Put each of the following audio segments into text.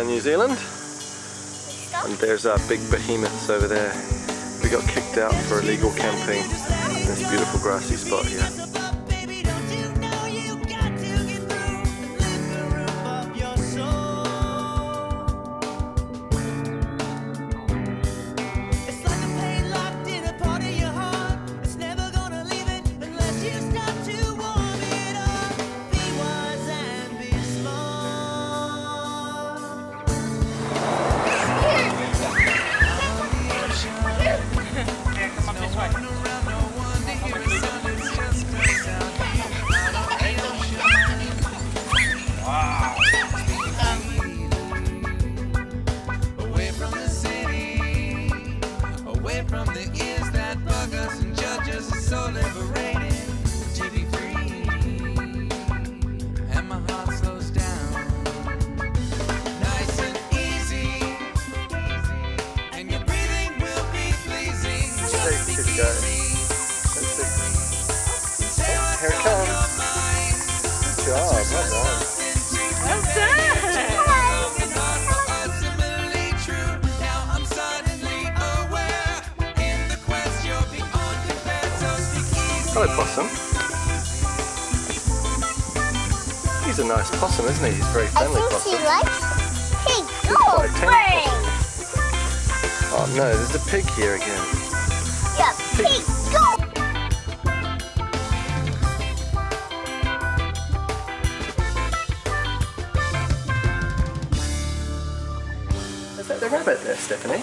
In New Zealand. And there's our big behemoths over there. We got kicked out for illegal camping in this beautiful grassy spot here. Go. Let's see. Oh, here it comes. Good job, well done. Well done. Hello, possum. He's a nice possum, isn't he? He's very friendly I think possum. he likes pig. quite a Oh, tame bird. Oh no, there's a pig here again. The rabbit there, Stephanie?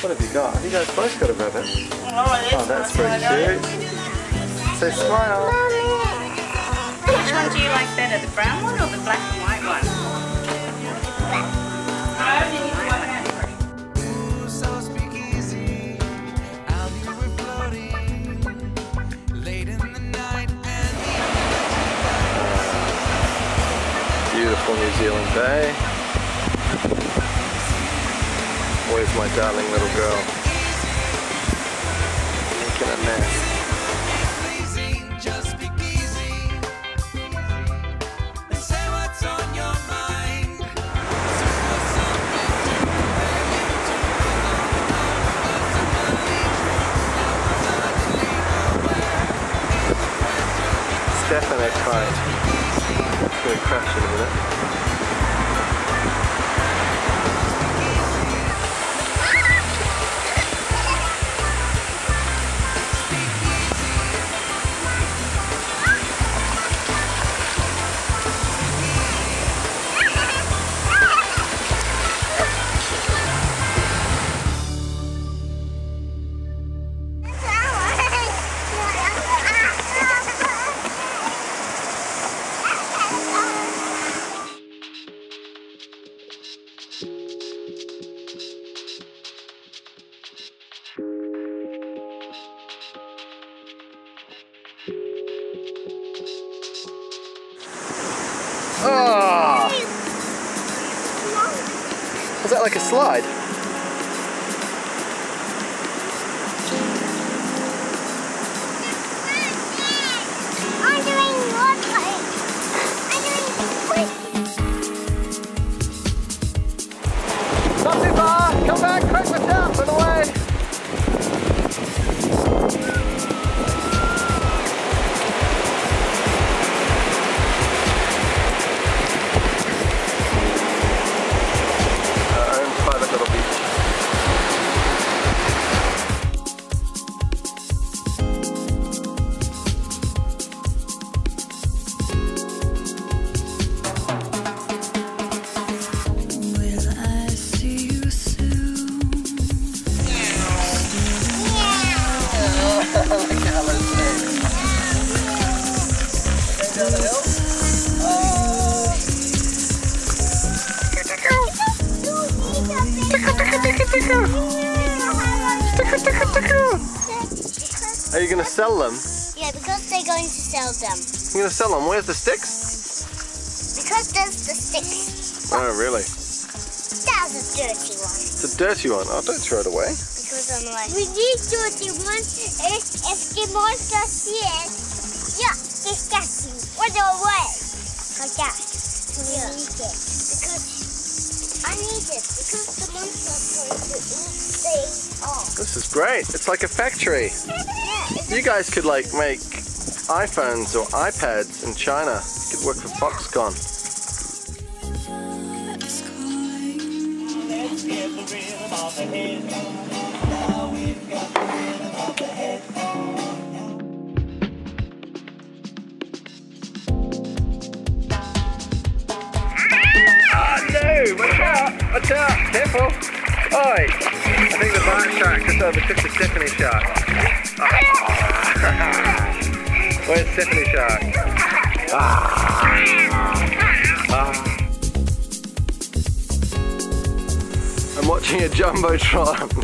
What have you got? Have you guys both got a rabbit? Oh, that's pretty cute. Say smile. Which one do you like better, the brown Tight. It's going to crash in a minute. Oh! Was that like a slide? Are you gonna sell them? Yeah, because they're going to sell them. You're gonna sell them? Where's the sticks? Because there's the sticks. Oh, really? That's a dirty one. It's a dirty one. Oh, don't throw it away. Because I'm like, we need dirty one. Es, es que monster yes. Yeah, disgusting. What away? Like that. We need it. Because I need it because the monster's going to eat things off. This is great. It's like a factory. Yeah, You guys could like make iPhones or iPads in China. You could work for Foxconn. It's calling. Oh I think the bark shark just overtook the Stephanie shark. Ah. Where's Stephanie shark? Ah. Ah. I'm watching a jumbotron.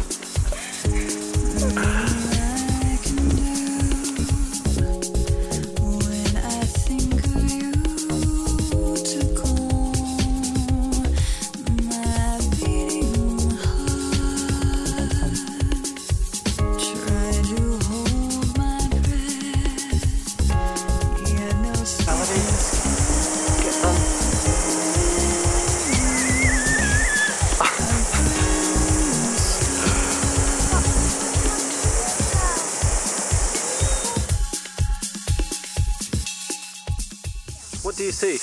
Do you see?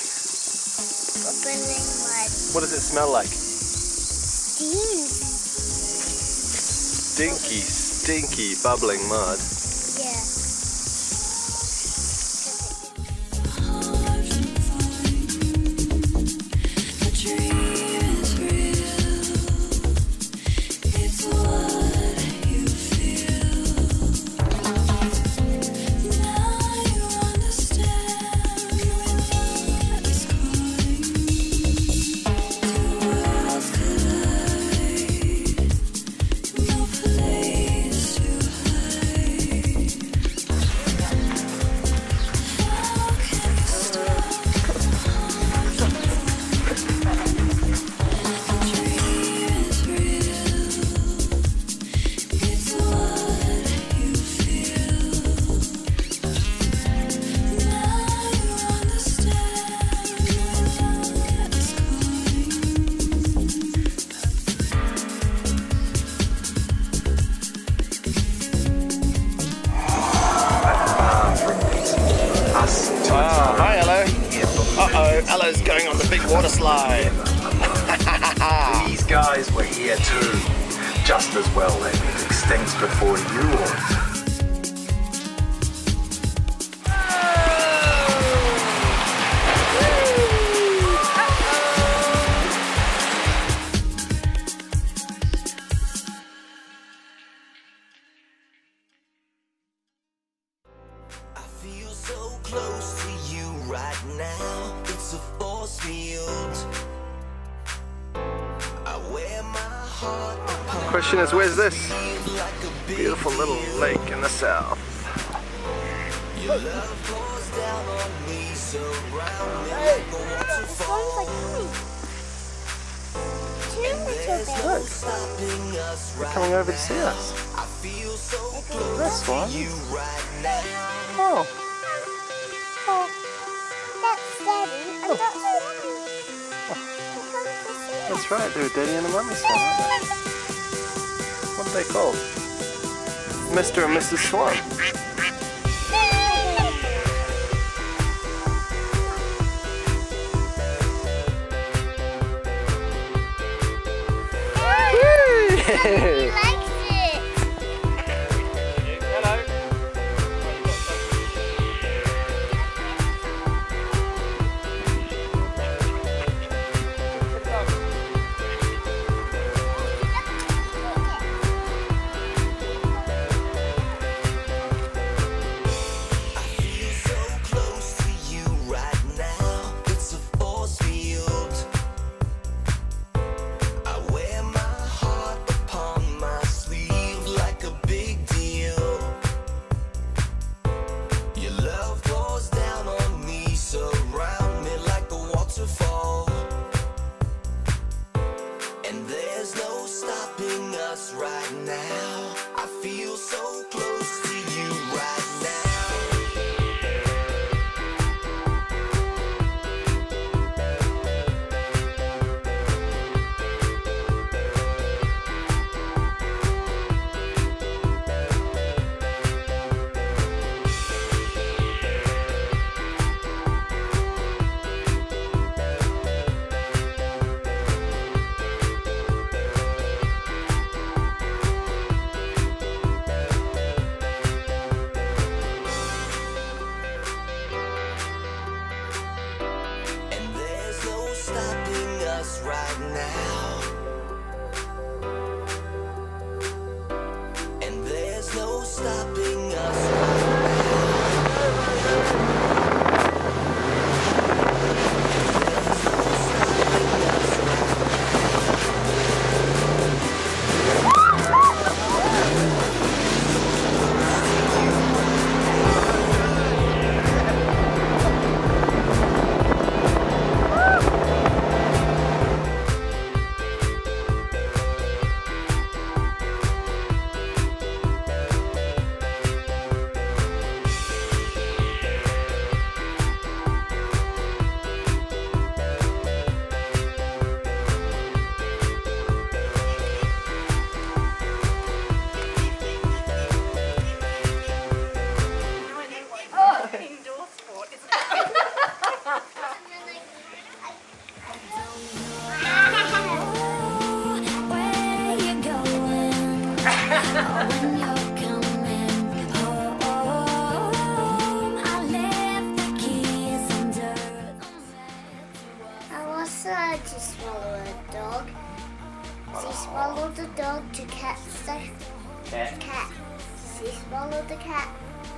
bubbling mud. What does it smell like? Steam. Stinky, stinky, bubbling mud. Here too. Just as well they were extinct before you Question is, where's this? Beautiful little lake in the south. Your love pours down on me, surround me Hey, like that's right. They're Daddy and the Mummy swan, aren't they? What are they called? Mr. and Mrs. Swan. He swallowed the to catch the cat. She swallowed the cat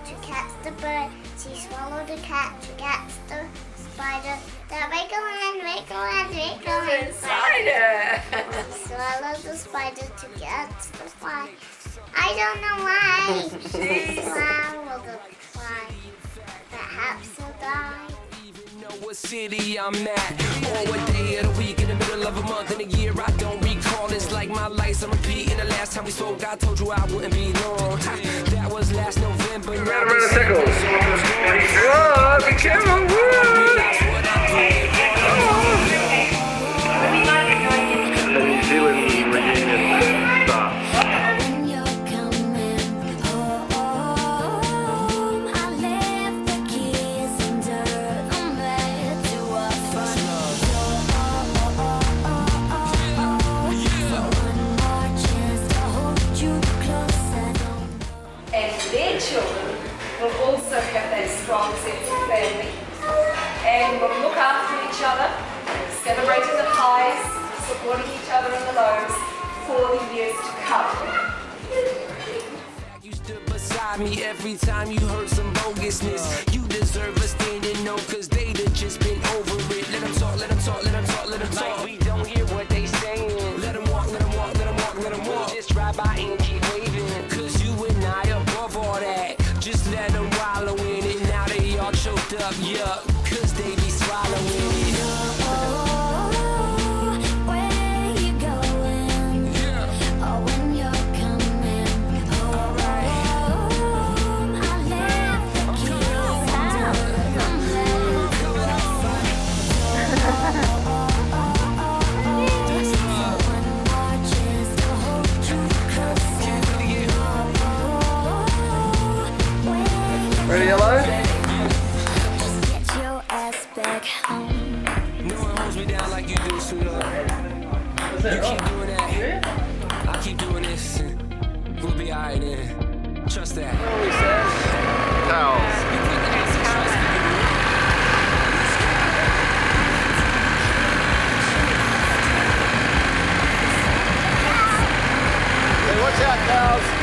to catch the bird. She swallowed the cat to catch the spider. The wiggle and wiggle and wiggle and Spider! She swallowed the spider to catch the fly. I don't know why. She swallowed the fly. Perhaps know what city I'm at or what day of the week in the middle of a month in a year I don't recall it's like my life's on repeat and the last time we spoke I told you I wouldn't be long that was last November now Around the December, tickles. I'm just going Whoa, be careful! whoa. That's what I'm doing. The New Zealand me every time you heard some bogusness. You deserve a standing no, cause they'd have just been over it. Let them talk, let them talk, let them talk, let them talk. Like we don't hear what they saying. Let them walk, let them walk, let them walk, let them walk. Just drive by and keep waving. Cause you and I above all that. Just let them wallow in it. Now they all choked up, yup. Keep doing that. I keep doing this. We'll be alright then. Trust that. Towels. You put the acid trust in me. Hey, watch out, cows.